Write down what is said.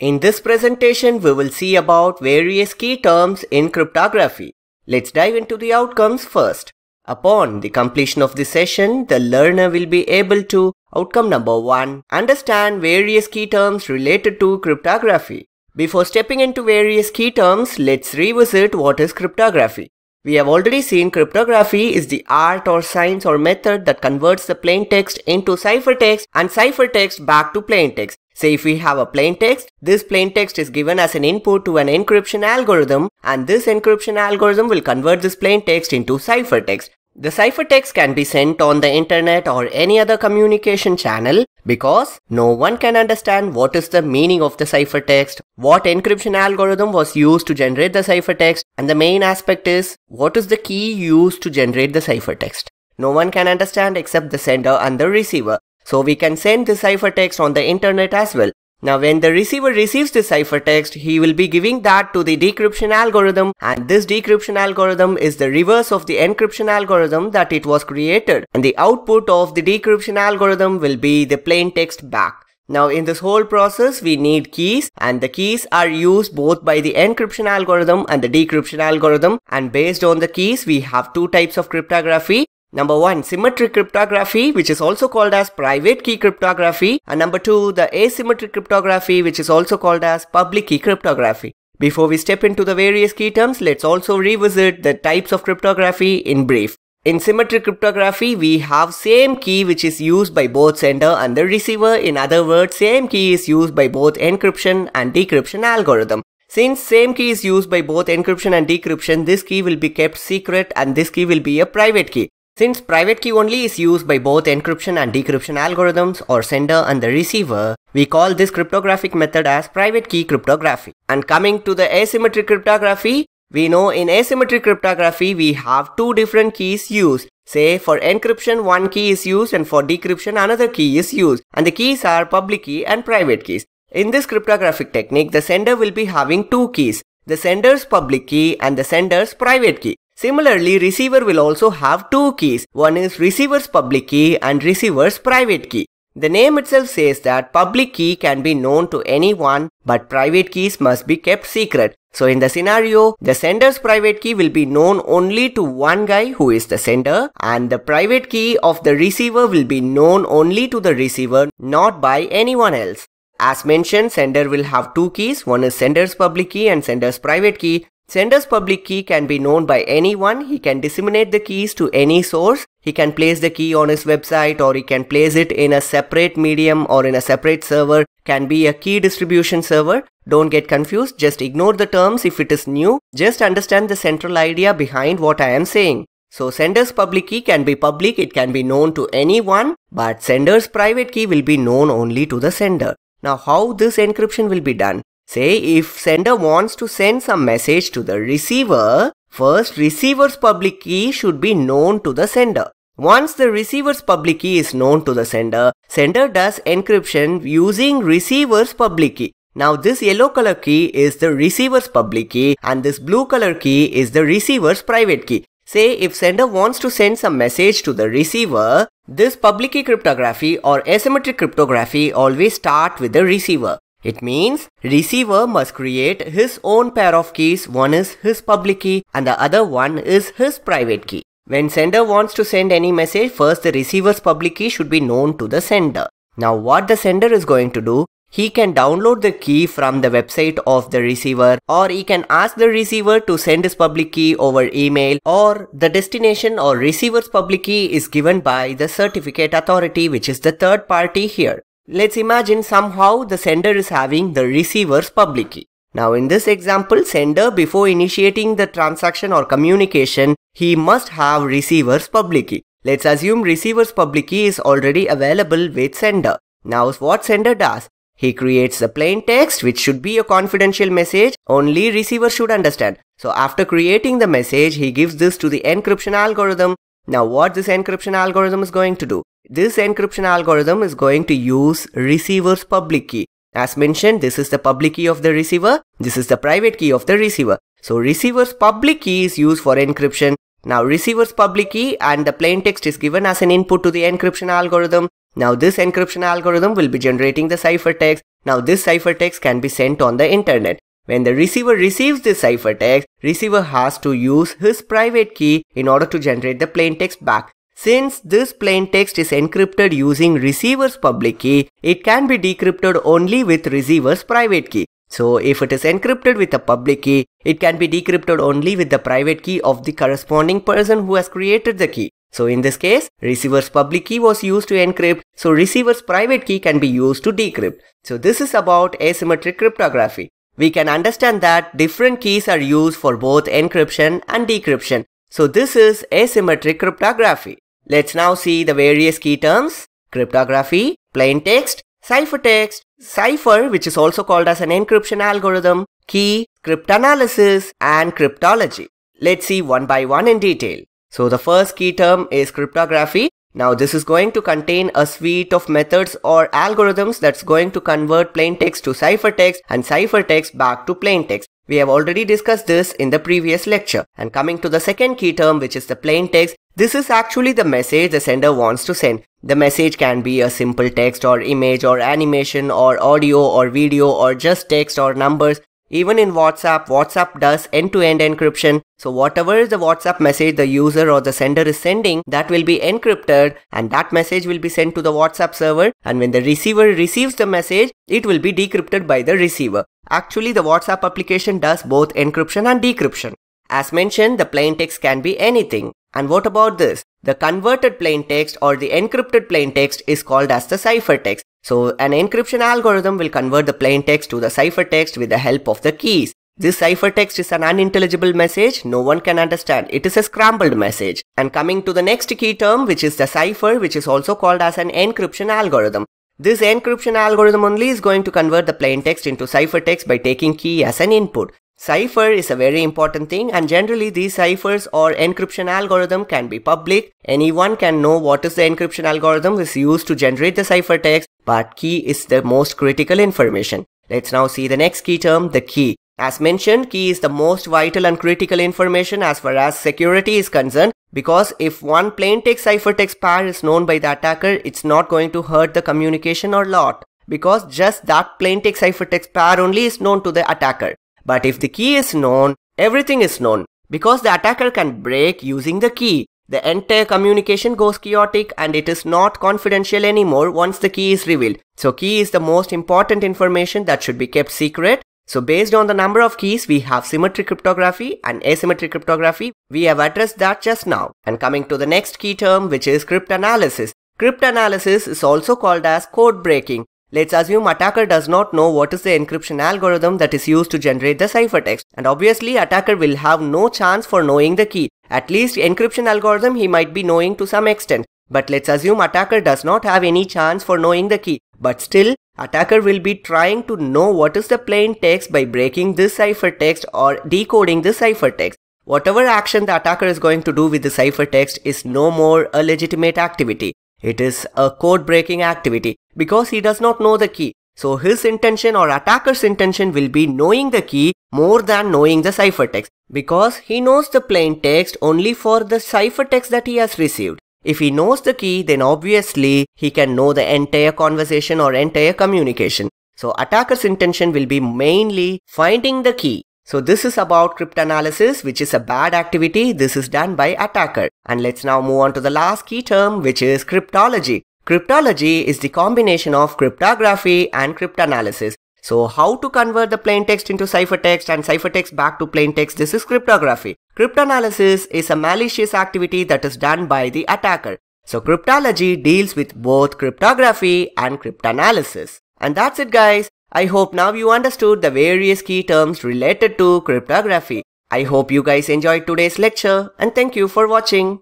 In this presentation, we will see about various key terms in cryptography. Let's dive into the outcomes first. Upon the completion of this session, the learner will be able to Outcome number 1. Understand various key terms related to cryptography. Before stepping into various key terms, let's revisit what is cryptography. We have already seen cryptography is the art or science or method that converts the plain text into ciphertext and ciphertext back to plain text. Say if we have a plain text, this plain text is given as an input to an encryption algorithm and this encryption algorithm will convert this plain text into ciphertext. The ciphertext can be sent on the internet or any other communication channel because no one can understand what is the meaning of the ciphertext, what encryption algorithm was used to generate the ciphertext, and the main aspect is what is the key used to generate the ciphertext. No one can understand except the sender and the receiver. So we can send the ciphertext on the internet as well. Now when the receiver receives the ciphertext, he will be giving that to the decryption algorithm and this decryption algorithm is the reverse of the encryption algorithm that it was created. And the output of the decryption algorithm will be the plain text back. Now in this whole process we need keys and the keys are used both by the encryption algorithm and the decryption algorithm. And based on the keys we have two types of cryptography Number one, symmetric cryptography, which is also called as private key cryptography. And number two, the asymmetric cryptography, which is also called as public key cryptography. Before we step into the various key terms, let's also revisit the types of cryptography in brief. In symmetric cryptography, we have same key which is used by both sender and the receiver. In other words, same key is used by both encryption and decryption algorithm. Since same key is used by both encryption and decryption, this key will be kept secret and this key will be a private key. Since private key only is used by both encryption and decryption algorithms or sender and the receiver, we call this cryptographic method as private key cryptography. And coming to the asymmetric cryptography, we know in asymmetric cryptography we have two different keys used. Say for encryption one key is used and for decryption another key is used and the keys are public key and private keys. In this cryptographic technique, the sender will be having two keys, the sender's public key and the sender's private key. Similarly, receiver will also have two keys. One is receiver's public key and receiver's private key. The name itself says that public key can be known to anyone, but private keys must be kept secret. So in the scenario, the sender's private key will be known only to one guy who is the sender and the private key of the receiver will be known only to the receiver, not by anyone else. As mentioned, sender will have two keys. One is sender's public key and sender's private key. Sender's public key can be known by anyone. He can disseminate the keys to any source. He can place the key on his website or he can place it in a separate medium or in a separate server. Can be a key distribution server. Don't get confused. Just ignore the terms if it is new. Just understand the central idea behind what I am saying. So sender's public key can be public, it can be known to anyone, but sender's private key will be known only to the sender. Now how this encryption will be done? Say if sender wants to send some message to the receiver, first receiver's public key should be known to the sender. Once the receiver's public key is known to the sender, sender does encryption using receiver's public key. Now this yellow color key is the receiver's public key and this blue color key is the receiver's private key. Say if sender wants to send some message to the receiver, this public key cryptography or asymmetric cryptography always start with the receiver. It means receiver must create his own pair of keys. One is his public key and the other one is his private key. When sender wants to send any message, first the receiver's public key should be known to the sender. Now what the sender is going to do, he can download the key from the website of the receiver or he can ask the receiver to send his public key over email or the destination or receiver's public key is given by the certificate authority which is the third party here. Let's imagine somehow the sender is having the receiver's public key. Now in this example, sender before initiating the transaction or communication, he must have receiver's public key. Let's assume receiver's public key is already available with sender. Now what sender does? He creates the plain text which should be a confidential message only receiver should understand. So after creating the message, he gives this to the encryption algorithm. Now what this encryption algorithm is going to do? This encryption algorithm is going to use receiver's public key. As mentioned, this is the public key of the receiver. This is the private key of the receiver. So receiver's public key is used for encryption Now receiver's public key and the plain text is given as an input to the encryption algorithm. Now this encryption algorithm will be generating the ciphertext. Now this ciphertext can be sent on the internet. When the receiver receives this ciphertext, receiver has to use his private key in order to generate the plain text back. Since this plain text is encrypted using receiver's public key, it can be decrypted only with receiver's private key. So if it is encrypted with a public key, it can be decrypted only with the private key of the corresponding person who has created the key. So in this case, receiver's public key was used to encrypt, so receiver's private key can be used to decrypt. So this is about asymmetric cryptography we can understand that different keys are used for both encryption and decryption. So this is asymmetric cryptography. Let's now see the various key terms. Cryptography, plaintext, ciphertext, cipher which is also called as an encryption algorithm, key, cryptanalysis and cryptology. Let's see one by one in detail. So the first key term is cryptography now this is going to contain a suite of methods or algorithms that's going to convert plain text to ciphertext and ciphertext back to plain text. We have already discussed this in the previous lecture. And coming to the second key term which is the plain text, this is actually the message the sender wants to send. The message can be a simple text or image or animation or audio or video or just text or numbers. Even in WhatsApp, WhatsApp does end-to-end encryption. So whatever is the WhatsApp message the user or the sender is sending, that will be encrypted and that message will be sent to the WhatsApp server. And when the receiver receives the message, it will be decrypted by the receiver. Actually, the WhatsApp application does both encryption and decryption. As mentioned, the plain text can be anything. And what about this? The converted plain text or the encrypted plain text is called as the ciphertext. So an encryption algorithm will convert the plain text to the ciphertext with the help of the keys. This ciphertext is an unintelligible message, no one can understand. It is a scrambled message. And coming to the next key term, which is the cipher, which is also called as an encryption algorithm. This encryption algorithm only is going to convert the plain text into ciphertext by taking key as an input. Cipher is a very important thing and generally these ciphers or encryption algorithm can be public. Anyone can know what is the encryption algorithm is used to generate the ciphertext but key is the most critical information. Let's now see the next key term, the key. As mentioned, key is the most vital and critical information as far as security is concerned because if one plaintext ciphertext pair is known by the attacker, it's not going to hurt the communication or lot because just that plaintext ciphertext pair only is known to the attacker. But if the key is known, everything is known because the attacker can break using the key. The entire communication goes chaotic and it is not confidential anymore once the key is revealed. So key is the most important information that should be kept secret. So based on the number of keys, we have symmetric cryptography and asymmetric cryptography. We have addressed that just now. And coming to the next key term, which is cryptanalysis. Cryptanalysis is also called as code breaking. Let's assume attacker does not know what is the encryption algorithm that is used to generate the ciphertext. And obviously attacker will have no chance for knowing the key. At least encryption algorithm he might be knowing to some extent. But let's assume attacker does not have any chance for knowing the key. But still, attacker will be trying to know what is the plain text by breaking this ciphertext or decoding this ciphertext. Whatever action the attacker is going to do with the ciphertext is no more a legitimate activity. It is a code breaking activity because he does not know the key. So his intention or attacker's intention will be knowing the key more than knowing the ciphertext because he knows the plain text only for the ciphertext that he has received. If he knows the key, then obviously he can know the entire conversation or entire communication. So attacker's intention will be mainly finding the key so this is about cryptanalysis, which is a bad activity. This is done by attacker. And let's now move on to the last key term, which is cryptology. Cryptology is the combination of cryptography and cryptanalysis. So how to convert the plain text into ciphertext and ciphertext back to plain text, this is cryptography. Cryptanalysis is a malicious activity that is done by the attacker. So cryptology deals with both cryptography and cryptanalysis. And that's it guys. I hope now you understood the various key terms related to cryptography. I hope you guys enjoyed today's lecture and thank you for watching.